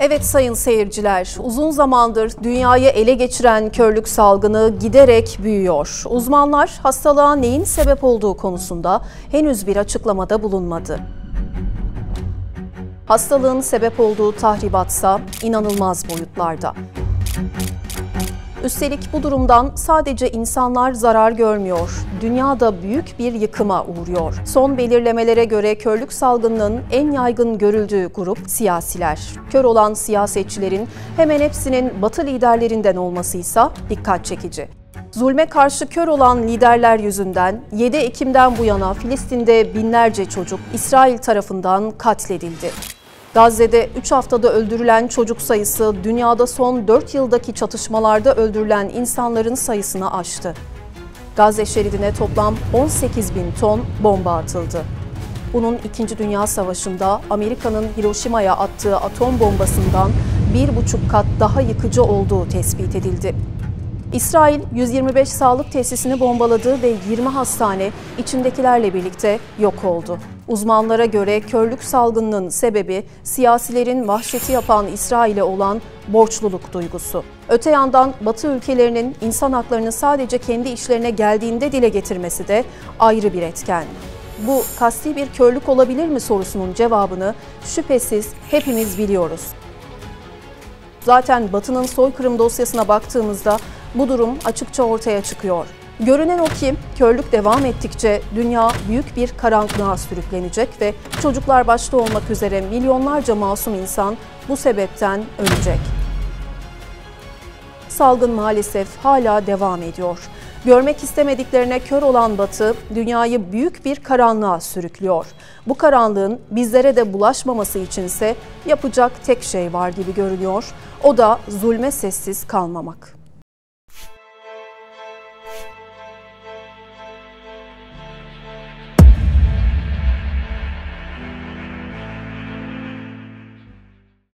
Evet sayın seyirciler, uzun zamandır dünyayı ele geçiren körlük salgını giderek büyüyor. Uzmanlar hastalığa neyin sebep olduğu konusunda henüz bir açıklamada bulunmadı. Hastalığın sebep olduğu tahribatsa inanılmaz boyutlarda. Üstelik bu durumdan sadece insanlar zarar görmüyor. Dünya da büyük bir yıkıma uğruyor. Son belirlemelere göre körlük salgınının en yaygın görüldüğü grup siyasiler. Kör olan siyasetçilerin hemen hepsinin Batı liderlerinden olmasıysa dikkat çekici. Zulme karşı kör olan liderler yüzünden 7 Ekim'den bu yana Filistin'de binlerce çocuk İsrail tarafından katledildi. Gazze'de 3 haftada öldürülen çocuk sayısı dünyada son 4 yıldaki çatışmalarda öldürülen insanların sayısını aştı. Gazze şeridine toplam 18 bin ton bomba atıldı. Bunun 2. Dünya Savaşı'nda Amerika'nın Hiroşima'ya attığı atom bombasından bir buçuk kat daha yıkıcı olduğu tespit edildi. İsrail 125 sağlık tesisini bombaladı ve 20 hastane içindekilerle birlikte yok oldu. Uzmanlara göre körlük salgınının sebebi siyasilerin vahşeti yapan İsrail'e olan borçluluk duygusu. Öte yandan Batı ülkelerinin insan haklarını sadece kendi işlerine geldiğinde dile getirmesi de ayrı bir etken. Bu kasti bir körlük olabilir mi sorusunun cevabını şüphesiz hepimiz biliyoruz. Zaten Batı'nın soykırım dosyasına baktığımızda bu durum açıkça ortaya çıkıyor. Görünen o ki körlük devam ettikçe dünya büyük bir karanlığa sürüklenecek ve çocuklar başta olmak üzere milyonlarca masum insan bu sebepten ölecek. Salgın maalesef hala devam ediyor. Görmek istemediklerine kör olan Batı, dünyayı büyük bir karanlığa sürüklüyor. Bu karanlığın bizlere de bulaşmaması içinse yapacak tek şey var gibi görünüyor. O da zulme sessiz kalmamak.